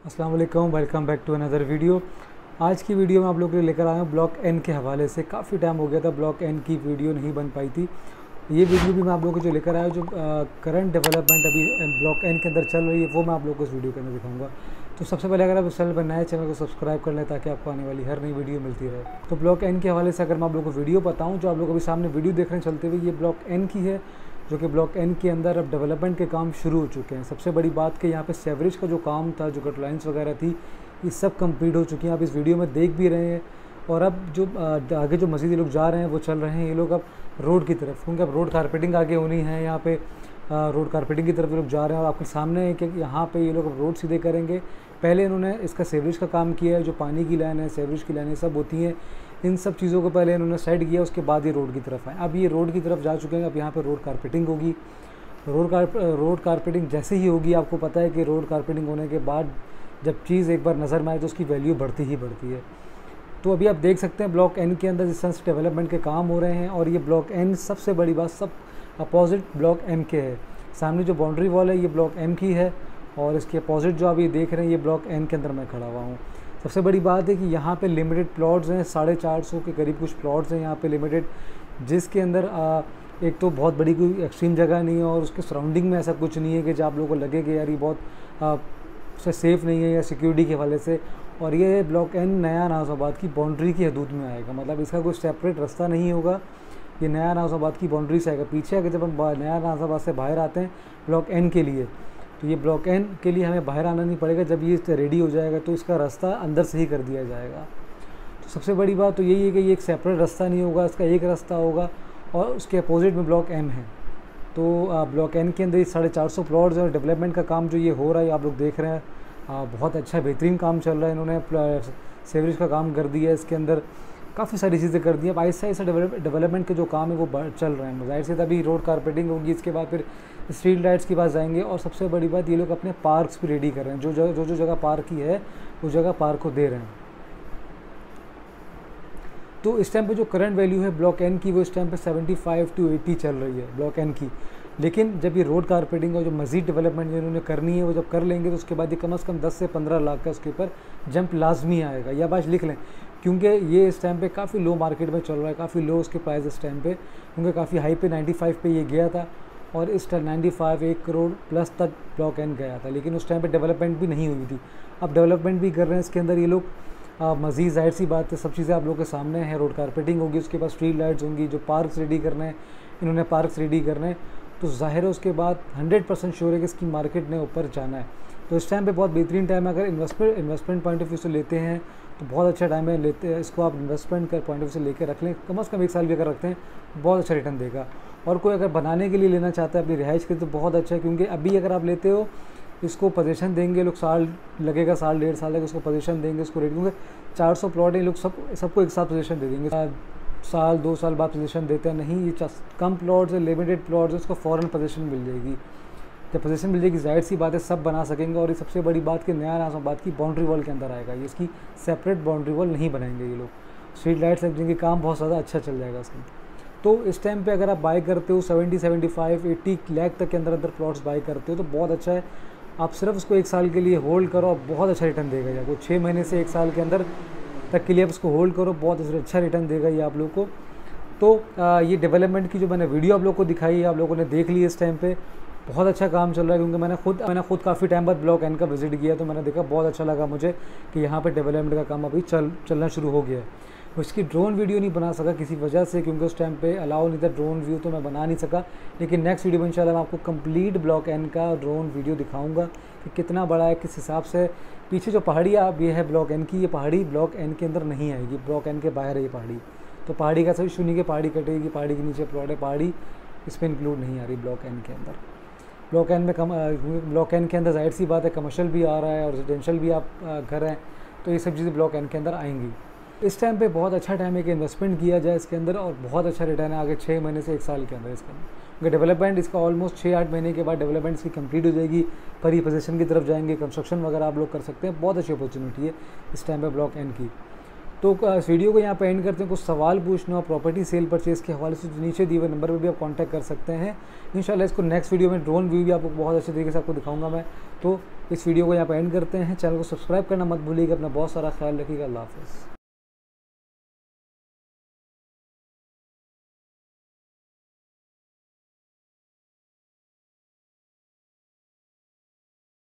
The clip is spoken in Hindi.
अस्सलाम वालेकुम welcome back to another video आज की वीडियो में आप लोग के लिए लेकर आया हूँ ब्लॉक एन के हवाले से। काफ़ी टाइम हो गया था ब्लॉक एन की वीडियो नहीं बन पाई थी। ये वीडियो भी मैं आप लोगों को जो लेकर आया हूँ, जो करंट डेवलपमेंट अभी ब्लॉक एन के अंदर चल रही है, वो मैं आप लोगों को इस वीडियो के अंदर दिखाऊँगा। तो सबसे पहले अगर आप इस चैनल पर नए चैनल को सब्सक्राइब कर लें ताकि आपको आने वाली हर नई वीडियो मिलती रहे। तो ब्लॉक एन के हवाले से अगर मैं आप लोगों को वीडियो बताऊँ, जो आप लोग अभी सामने वीडियो देखने चलते हुए, ये ब्लॉक एन की है। जो कि ब्लॉक एन के अंदर अब डेवलपमेंट के काम शुरू हो चुके हैं। सबसे बड़ी बात कि यहाँ पे सेवरेज का जो काम था, जो गटलाइंस वगैरह थी, ये सब कंप्लीट हो चुकी हैं। आप इस वीडियो में देख भी रहे हैं और अब जो आगे जो मजीद लोग जा रहे हैं, वो चल रहे हैं ये लोग अब रोड की तरफ़। क्योंकि अब रोड कारपेटिंग आगे होनी है, यहाँ पे रोड कारपेटिंग की तरफ़ लोग जा रहे हैं और आपके सामने है कि यहाँ पे ये लोग अब रोड सीधे करेंगे। पहले इन्होंने इसका सेवरेज का काम किया है, जो पानी की लाइन है सेवरेज की लाइनें सब होती हैं। इन सब चीज़ों को पहले इन्होंने सेट किया, उसके बाद ये रोड की तरफ़ आए। अब ये रोड की तरफ़ जा चुके हैं, अब यहाँ पर रोड कारपेटिंग होगी। रोड कार, रोड कारपेटिंग जैसे ही होगी, आपको पता है कि रोड कारपेटिंग होने के बाद जब चीज़ एक बार नज़र में आए तो उसकी वैल्यू बढ़ती ही बढ़ती है। तो अभी आप देख सकते हैं ब्लॉक एन के अंदर जिस तरह से डेवलपमेंट के काम हो रहे हैं और ये ब्लॉक एन सबसे बड़ी बात, सब अपोजिट ब्लॉक एम के है। सामने जो बाउंड्री वॉल है, ये ब्लॉक एम की है और इसके अपोजिट जो अभी देख रहे हैं, ये ब्लॉक एन के अंदर मैं खड़ा हुआ हूँ। सबसे बड़ी बात है कि यहाँ पे लिमिटेड प्लॉट्स हैं साढ़े चार सौ के करीब कुछ प्लॉट्स हैं यहाँ पे लिमिटेड जिसके अंदर आ, एक तो बहुत बड़ी कोई एक्सट्रीम जगह नहीं है और उसके सराउंडिंग में ऐसा कुछ नहीं है कि जब आप लोगों को लगे कि यार ये बहुत आ, से सेफ़ नहीं है या सिक्योरिटी के हवाले से। और ये ब्लॉक एन नया नाजाबाद की बाउंड्री की हदूद में आएगा। मतलब इसका कोई सेपरेट रास्ता नहीं होगा। ये नया नाजाबाद की बाउंड्री से आएगा। पीछे अगर जब हम नया नाजाबाद से बाहर आते हैं ब्लॉक एन के लिए तो ये ब्लॉक एन के लिए हमें बाहर आना नहीं पड़ेगा। जब ये रेडी हो जाएगा तो इसका रास्ता अंदर से ही कर दिया जाएगा। तो सबसे बड़ी बात तो यही है कि ये एक सेपरेट रास्ता नहीं होगा, इसका एक रास्ता होगा और उसके अपोजिट में ब्लॉक एम है। तो ब्लॉक एन के अंदर ये साढ़े चार सौ प्लॉट्स और डेवलपमेंट का काम जो ये हो रहा है, आप लोग देख रहे हैं। बहुत अच्छा बेहतरीन काम चल रहा है। इन्होंने सेवरेज का काम कर दिया है इसके अंदर। काफ़ी सारी चीज़ें कर दी। अब ऐसा ऐसा डेवलपमेंट के जो काम है वो चल रहे हैं। ज़ाहिर से तभी रोड कारपेटिंग होगी, इसके बाद फिर स्ट्रीट लाइट्स के पास जाएँगे और सबसे बड़ी बात, ये लोग अपने पार्क्स भी रेडी कर रहे हैं। जो जगह जो जो जगह पार्क की है, उस जगह पार्क को दे रहे हैं। तो इस टाइम पे जो करंट वैल्यू है ब्लॉक एन की, वो इस टाइम पे 75 टू 80 चल रही है ब्लॉक एन की। लेकिन जब ये रोड कारपेटिंग और जो मज़ीद डेवलपमेंट जिन्होंने करनी है, वो जब कर लेंगे तो उसके बाद ये कम अज़ कम 10 से 15 लाख का उसके ऊपर जंप लाजमी आएगा। या बात लिख लें क्योंकि ये इस टाइम पे काफ़ी लो मार्केट में चल रहा है, काफ़ी लो उसके प्राइस इस टाइम पे। क्योंकि काफ़ी हाई पे 95 पे ये गया था और इस टाइम 95 एक करोड़ प्लस तक ब्लॉक एंड गया था। लेकिन उस टाइम पे डेवलपमेंट भी नहीं हुई थी। अब डेवलपमेंट भी कर रहे हैं इसके अंदर ये लोग। मज़ीद ज़ाहिर सी बात है, सब चीज़ें आप लोगों के सामने हैं। रोड कारपेटिंग होगी, उसके बाद स्ट्रीट लाइट्स होंगी, जो पार्क्स रेडी करने हैं, इन्होंने पार्क्स रेडी करने हैं। तो ज़ाहिर है उसके बाद हंड्रेड परसेंट श्योर है कि इसकी मार्केट ने ऊपर जाना है। तो इस टाइम पे बहुत बेहतरीन टाइम है। अगर investment investment point of view से लेते हैं तो बहुत अच्छा टाइम है। लेते हैं इसको आप इन्वेस्टमेंट कर पॉइंट ऑफ़ व्यू से लेकर रख लें। कम अज़ कम एक साल भी अगर रखते हैं, बहुत अच्छा रिटर्न देगा। और कोई अगर बनाने के लिए लेना चाहता है अपनी रिहाइश के तो बहुत अच्छा है। क्योंकि अभी अगर आप लेते हो, इसको पोजीशन देंगे लोग, साल लगेगा, साल, डेढ़ साल तक उसको पोजीशन देंगे उसको रेट क्योंकि चार सौ प्लॉट लोग सब, सबको एक साथ पोजीशन दे देंगे। साल, दो साल बाद पोजीशन देते हैं। नहीं, ये कम प्लॉट्स लिमिटेड प्लॉट्स उसको फ़ौरन पोजीशन मिल जाएगी। जब पोजीशन जाएगी ज़ाहिर सी बात है, सब बना सकेंगे और ये सबसे बड़ी बात कि नया बात की बाउंड्री वॉल के अंदर आएगा। ये इसकी सेपरेट बाउंड्री वॉल नहीं बनाएँगे ये लोग। स्ट्रीट लाइट्स लग जाएँगे, काम बहुत ज़्यादा अच्छा चल जाएगा इसमें तो इस टाइम पे अगर आप बाई करते हो seventy seventy five eighty lakh तक के अंदर अंदर प्लॉट्स बाई करते हो तो बहुत अच्छा है। आप सिर्फ़ उसको एक साल के लिए होल्ड करो बहुत अच्छा रिटर्न देगा आपको। छः महीने से एक साल के अंदर तक के लिए आप उसको होल्ड करो, बहुत अच्छा रिटर्न देगा ये आप लोग को। तो ये डेवलपमेंट की जो मैंने वीडियो आप लोग को दिखाई है, आप लोगों ने देख ली इस टाइम पे। बहुत अच्छा काम चल रहा है क्योंकि मैंने खुद मैंने खुद काफ़ी टाइम बाद ब्लॉक एन का विज़िट किया तो मैंने देखा बहुत अच्छा लगा मुझे कि यहाँ पे डेवलपमेंट का काम अभी चल, चलना शुरू हो गया है। उसकी ड्रोन वीडियो नहीं बना सका किसी वजह से क्योंकि उस टाइम पे अलाउ नहीं था ड्रोन व्यू तो मैं बना नहीं सका। लेकिन नेक्स्ट वीडियो में इंशाल्लाह मैं आपको कंप्लीट ब्लॉक एन का ड्रोन वीडियो दिखाऊँगा कि कितना बड़ा है, किस हिसाब से। पीछे जो पहाड़ी आप ये है ब्लॉक एन की, ये पहाड़ी ब्लॉक एन के अंदर नहीं आएगी, ब्लॉक एन के बाहर है ये पहाड़ी। तो पहाड़ी का सभी शून्य की पहाड़ी कटेगी, पहाड़ी के नीचे प्लॉट है, पहाड़ी, इसमें इंक्लूड नहीं आ रही ब्लॉक एन के अंदर। ब्लॉक एन में कम ब्लॉक एन के अंदर ज़ाहिर सी बात है कमर्शियल भी आ रहा है और रेजिडेंशियल भी आप घर हैं तो ये सब चीज़ें ब्लॉक एन के अंदर आएँगी। इस टाइम पे बहुत अच्छा टाइम है कि इन्वेस्टमेंट किया जाए इसके अंदर और बहुत अच्छा रिटर्न है आगे छः महीने से एक साल के अंदर इसके। अंदर क्योंकि डेवलपमेंट इसका ऑलमोस्ट छः आठ महीने के बाद डेवलपमेंट इसकी कंप्लीट हो जाएगी, परी पोजिशन की तरफ़ जाएँगे कंस्ट्रक्शन वगैरह आप लोग कर सकते हैं, बहुत अच्छी अपॉर्चुनिटी है इस टाइम पर ब्लॉक एन की। तो इस वीडियो को यहाँ पर एंड करते हैं। कुछ सवाल पूछना हो प्रॉपर्टी सेल परचेज़ के हवाले से जो नीचे दिए हुए नंबर पर भी आप कॉन्टैक्ट कर सकते हैं। इंशाल्लाह इसको नेक्स्ट वीडियो में ड्रोन व्यू भी आपको बहुत अच्छे तरीके से आपको दिखाऊँगा मैं। तो इस वीडियो को यहाँ पर एंड करते हैं। चैनल को सब्सक्राइब करना मत भूलिएगा। अपना बहुत सारा ख्याल रखिएगा। अल्लाह हाफ़